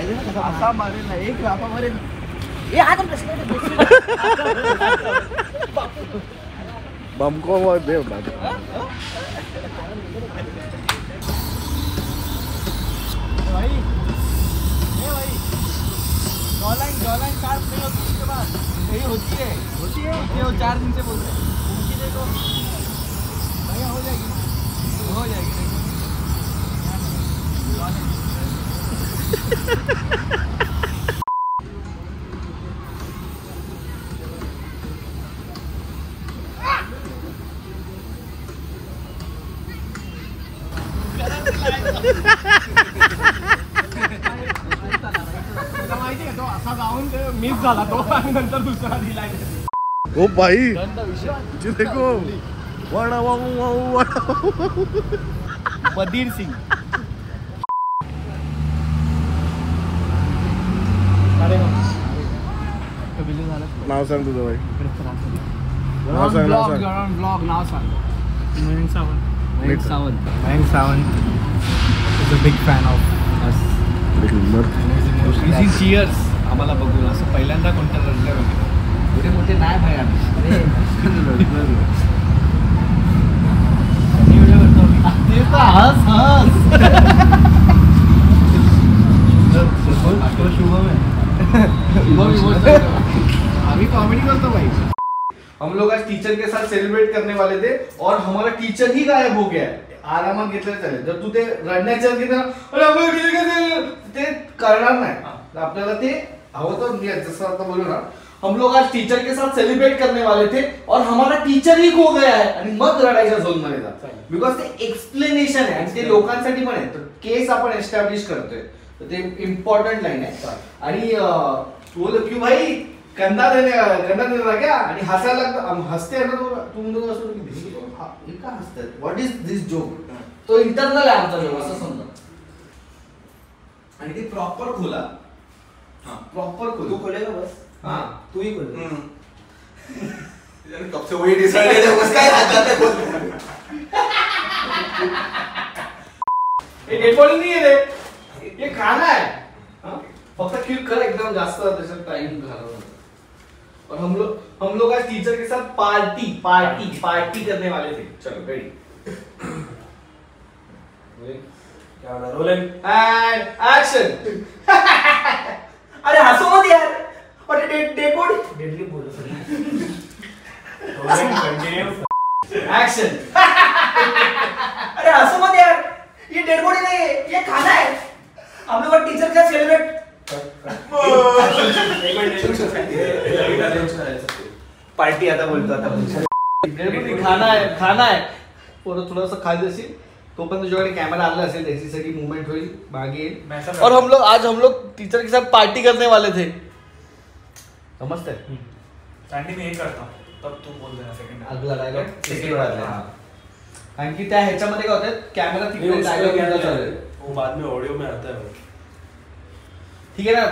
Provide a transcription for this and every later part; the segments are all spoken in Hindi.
असा मारेल ना एक लाफा मारेल ए आता प्रश्न बमको होणार भाई ए भाई जॉलाइन जॉलाइन कार्ड नहीं होती उसके बाद। यही होती है होती है होती है वो चार दिन से बोलते हैं। तो असा जाऊन मिस झाला तो. आणि नंतर दुसरा दिला ओ भाई दंड देखो. वडा वाऊ वाऊ वडा बदीर सिंग. अरे नाव सांग तुझं भाई नाव सांग नाव ब्लॉग सांग. ब्लॉग नाव सांग. Mayank Sawant. Mayank Sawant. Mayank Sawant. Is a big fan of us एक नंबर चिअर्स आम्हाला बघून असं पहिल्यांदा कोणत्या रडलं वगैरे एवढे मोठे नाही भाई आम्ही. ते तर हस हस. शुभम आहे अभी कॉमेडी करतो भाई. हम लोग आज टीचर के साथ सेलिब्रेट करने वाले थे और हमारा टीचर ही गायब हो गया. आरामात घेतलं चालेल जर तू ते रडण्याच्या ते करणार नाही. आपल्याला ते हवं तर मी जसं आता बोलू ना। हम लोग आज टीचर के साथ सेलिब्रेट करने वाले थे और हमारा टीचर ही खो गया है। आणि मग रडायच्या झोनमध्ये जात बिकॉज ते एक्सप्लेनेशन आहे आणि ते लोकांसाठी पण आहे. तर केस आपण एस्टॅब्लिश करतोय. तर ते इम्पॉर्टंट लाईन आहे. आणि बोल क्यों भाई कंधा देने कंधा देने लगा क्या आणि हसायला लागतो. हसते ना तो? तू म्हणतो असं की "भिंगी तो, हा, हे का हसतात व्हॉट इज दिस जोक तो इंटरनल आहे आमचा जोक असं समजा. आणि ते प्रॉपर खोला. प्रॉपर खोला। तू खोलेगा बस। हा तू ही खोल। कब से वही डिसाइडेड है? उसका ही हाथ जाता है हे डेड बॉडी नाही आहे रे। हे खाना है। हाँ? फक्त क्लिक कर एकदम जास्त त्याच्यात टाइम घालवणार और हम लोग हम लोग आज टीचर के साथ पार्टी पार्टी पार्टी करने वाले थे। चलो रेडी क्या बोला रोलिंग एंड एक्शन अरे हंसो मत यार और डेड डेड बॉडी डेडली बोलो सर रोलिंग कंटिन्यू एक्शन अरे हंसो मत यार ये डेड बॉडी नहीं है ये खाना है हम लोग टीचर के साथ सेलिब्रेट पार्टी आता बोलतो आता डेड बॉडी खाना है खाना है पोरं थोडंसं खाली असेल तोपर्यंत तुझ्याकडे कॅमेरा आला असेल त्याची सगळी मुवमेंट होईल मागे और हम लोग आज हम लोग टीचर के साथ पार्टी करने वाले थे। समजते सँडी मी हे करतो तब तू बोल देना सेकंड अगला डायलॉग Second वाला, कारण की त्या ह्याच्यामध्ये काय होतं? कॅमेरा तिकडे डायलॉग चालू वो बाद में ऑडियो में आता है वो। ठीक आहे ना?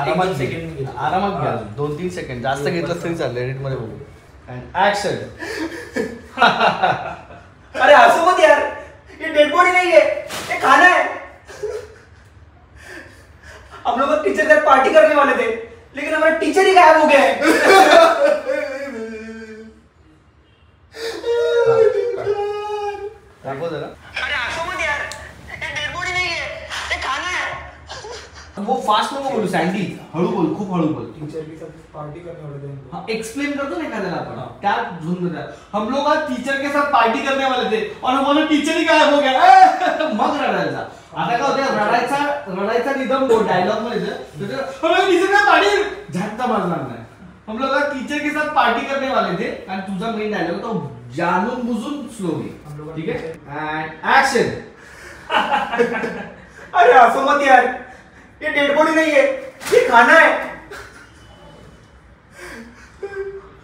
आरामात second घेतो. आरामात घ्या. दोन तीन सेकंड जास्त घेतलं तरी चालेल एडिट मध्ये बघू. ऍक्शन अरे हंसो मत यार. डेड बॉडी नहीं है ये खाना है। हम लोग टीचर के पार्टी करने वाले थे लेकिन हमारा टीचर ही गायब हो गया है। दाखव जरा अरे हंसो मत यार ये डेड बॉडी नहीं है ये खाना है वो फास्ट नको बोलू सँडी हळू बोल खूप हळू बोल. टीचर के साथ पार्टी करने वाले थे हाँ एक्सप्लेन करतो ना एखाद्याला आपण क्या झूम में हम लोग आज टीचर के साथ पार्टी करने वाले थे और हमारा टीचर ही गायब हो गया। मग रडायचा आता काय होतं रडायचा रडायचा निदम बोल डायलॉग मध्ये त्याच्या- हम लोग टीचर का पार्टी झटका मारणार नाही हम लोग आज टीचर के साथ पार्टी करने वाले थे आणि तुझा मेन डायलॉग तो जाणून बुजून स्लोली ठीक है एंड एक्शन अरे हंसो मत यार. ये डेड बॉडी नहीं है ये खाना है।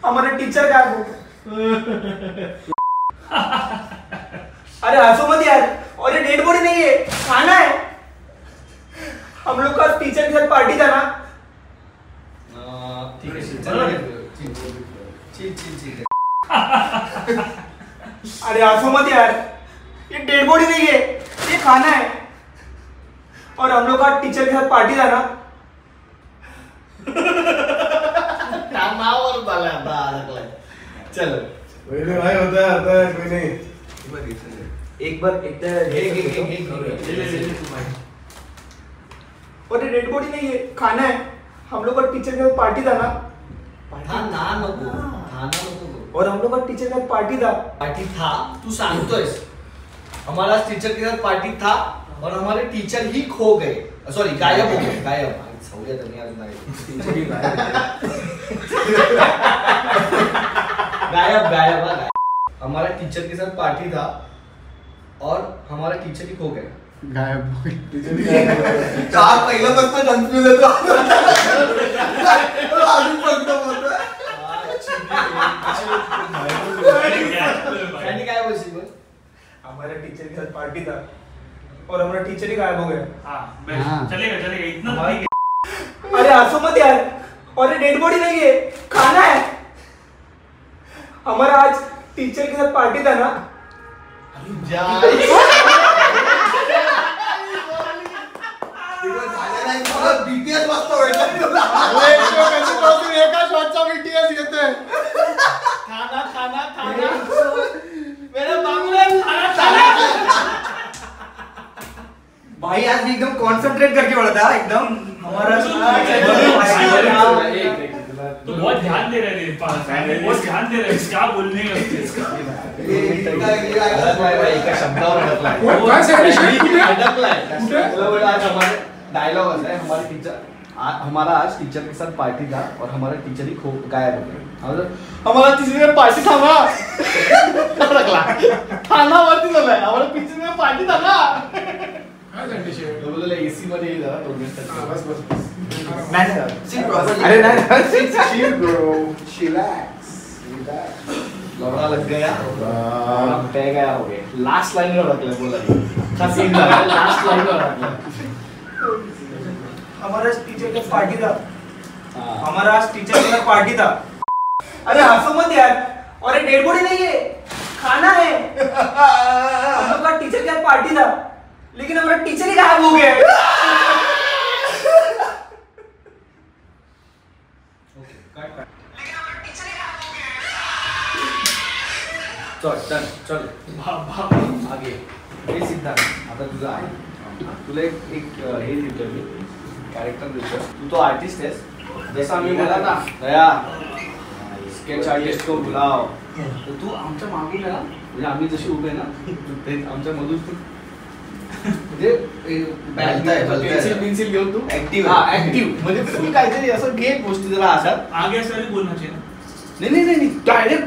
हमारे टीचर हो अरे हंसो मत यार और ये डेड बॉडी नहीं है खाना है। हम लोग का टीचर के साथ पार्टी था ना। ठीक है अरे हंसो मत यार ये डेड बॉडी नहीं है ये खाना है। और हम लोग का टीचर के साथ पार्टी था ना? आता चलो। कोई नहीं भाई होता है होता है कोई नहीं। एक बार एक एक- एक- एक- एक- और डेड बॉडी नहीं है खाना है। हम लोग का टीचर के साथ पार्टी था ना? हा ना नको हा ना नको और हम लोग का टीचर के साथ पार्टी था। पार्टी था? तू सांगतोयस हमारा टीचर के साथ पार्टी था? और हमारे टीचर ही खो गए। सॉरी गायब हो गए। गायब। नाही अजून नाही. गायब गायब गायब हमारा टीचर के साथ पार्टी था और हमारा टीचर ही खो गए। गायब चार कन्फ्युज येतो अजून फक्त बोलतोय. त्यांनी काय बोलशील बोल? हमारे टीचर के साथ पार्टी था। और हमारा टीचर ही गायब हो गया हाँ हाँ। चलेगा चलेगा। इतना तो ठीक है। अरे हंसो मत यार। और ये डेड बॉडी नहीं है। खाना है। हमारा आज टीचर के साथ पार्टी था ना? BTS मस्त. एका शॉटचा बीटीएस येतोय खाना खाना खाना मेरा बाबूला खाना खाना भाई आज भी एकदम कंसंट्रेट करके बोला था एकदम हमारा तो बहुत ध्यान दे रहे हैं पास बहुत ध्यान दे रहे हैं क्या बोलने का इसका हे, काय- हे? हमारे डायलॉग है हमारे टीचर हमारा आज टीचर के साथ पार्टी था और हमारा टीचर ही खो गायब हो गए। और हमारा टीचर में पार्टी था ना। थाना वरती झालाय हमारा टीचर में पार्टी था ना। अरे लौड़ा लग गया. पे गया हो गए लास्ट लाइन में अडकलाय बोला सीन लास्ट लाइन में हमारा टीचर के पार्टी था. हाँ. हमारा आज टीचर के साथ पार्टी था. अरे हंसो मत यार. और ये डेड बॉडी नहीं है. खाना है. हम लोग का टीचर के पार्टी था. लेकिन हमारा टीचर ही गायब हो गया। चल चल चल। आगे। हे सिद्धांत, आता तुझं आहे. तुला एक एक हे देतो मी. कॅरेक्टर देतो तू तो आर्टिस्ट आहेस. जसं आम्ही बोला ना, दया. स्केच आर्टिस्ट को बुलाव. तर तू आमच्या आहे ना म्हणजे आम्ही जशी उभे ना आमच्या मधून तू म्हणजे बोलताय, बोलताय. पेन्सिल पेन्सिल घेऊन तू? Active. हा ऍक्टिव्ह म्हणजे फुल काहीतरी असं घे गोष्टी जरा अशा आगे से भी बोलना चाहिए ना नहीं नहीं नहीं नहीं. डायरेक्ट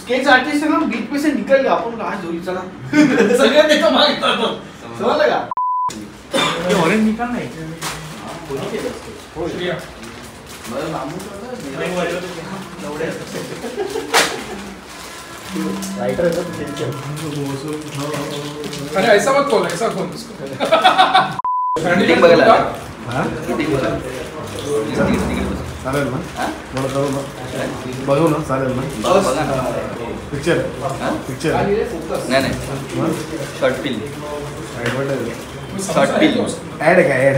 स्केच आर्टिस्ट ना बीच पे से निकल गया अपन आज जोली चला. सगळं देतो मागितलं तो समजलं का? ऑरेंज निकालना है श्रेया. बरं लांबून चाललं. आहे ना तू अरे ऐसा मत बोल ऐसा बोल उसको। Meeting बघायला. चालेल ना मला करू ना बघू ना चालेल ना पिक्चर पिक्चर नाही नाही। Short film short film ad का ऍड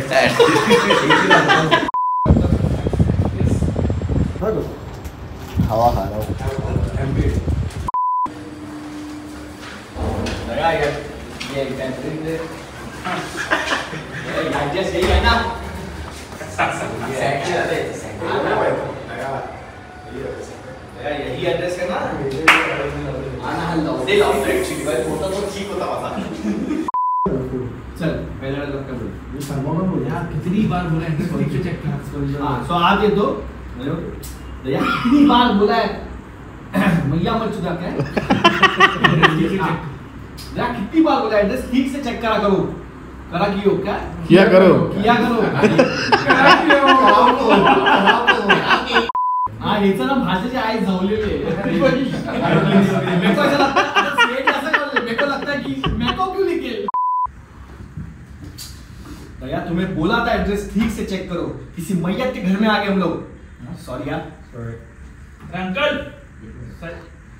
हवा हा दया ये ये काहीतरी ते ऍडजस्ट हे ना यही ऍड्रेस है आना हल्ला दे लाव फ्रेंड चिली भाई फ़ोटो तो ठीक होता माझा चल पहिला डॉक्टर बोल यार कितनी बार बोला है? परीक्षा चेक कर हाँ सो आज ये दो। दया कितनी बार बोला है? मैया मत चुदा क्या दया कितनी बार बोला एड्रेस ठीक से चेक करा करो करा कियो क्या? किया करो. किया करो. हा. ह्याचं ना भाषेचे आई झवलेले भैया तुम्हें बोला था एड्रेस ठीक से चेक करो. किसी मैयत के घर में आ गए हम लोग. सॉरी यार. अंकल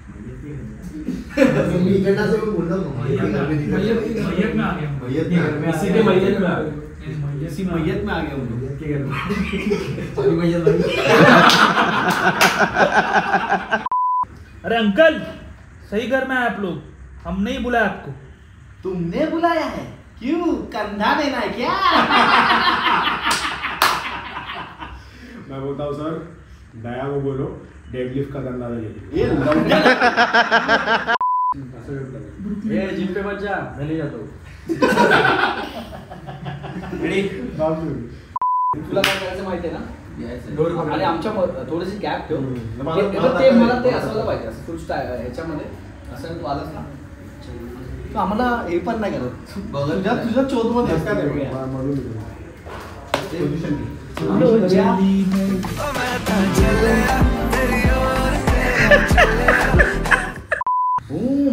मी इकडनं असं बोललो ना. मैयत में आ गया मैयत के घर में इसी के मैयत में आ गए इसी मैयत में आ गया मैयत के घर में अभी मैयत बनी अरे अंकल सही घर में आए आप लोग। हम नहीं बुलाए आपको। तुमने बुलाया है? क्यों? कंधा देना है क्या? मैं बोलता हूँ सर दया को बोलो डेडलिफ्ट का कंधा दे ये ए जिम पे मत जा मैं ले जाता हूँ। तुला काय करायचं माहिती आहे ना? आणि आमच्या म- थोडीशी गॅप ठेव. हम्म. मला- ते- मला ते मला ते. असायला पाहिजे असं फुल स्टाय ह्याच्यामध्ये असं तू आलास ना? तू आम्हाला हे पण नाही करत. तुझ्या तुझ्या चोदमध्ये ओ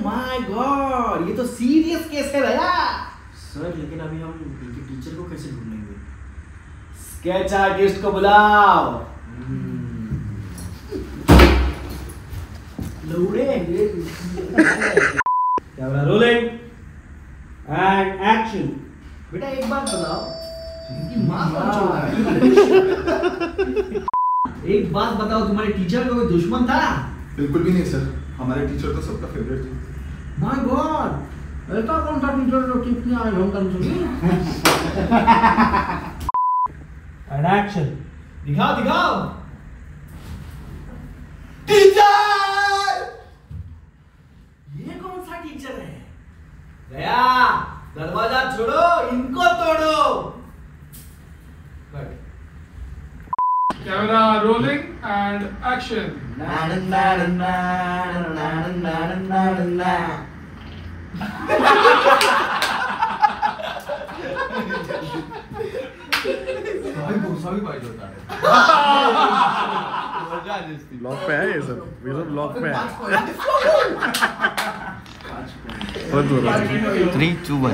माय गॉड ये तो सीरियस केस है भैया। सर लेकिन अभी हम इनके टीचर को कैसे ढूंढेंगे? स्केच आर्टिस्ट को बुलाओ। कैमरा रोलिंग एंड एक्शन बेटा एक बात बताओ। एक बात बताओ तुम्हारे टीचर का कोई दुश्मन था? बिल्कुल भी नहीं सर। हमारे टीचर तो सबका फेवरेट थे। माय गॉड ऐसा कौन सा टीचर जो कितनी आज हम कर एंड एक्शन दिखाओ दिखाओ! टीचर ये कौन सा टीचर है? गया दरवाज़ा छोड़ो इनको तोड़ो। Camera rolling and action. Block पे है ये सब ये सब ब्लॉक पे है बहुत दूर है। Three two one